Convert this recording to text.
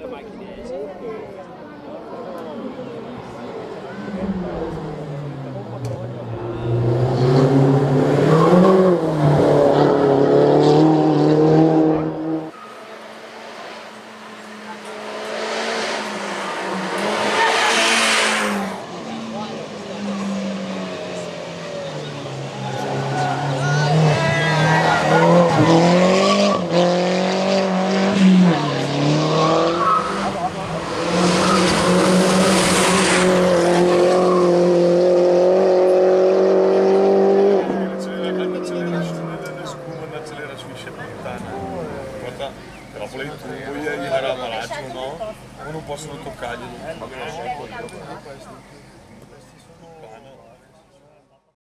the mic. Eu posso não tocar ali no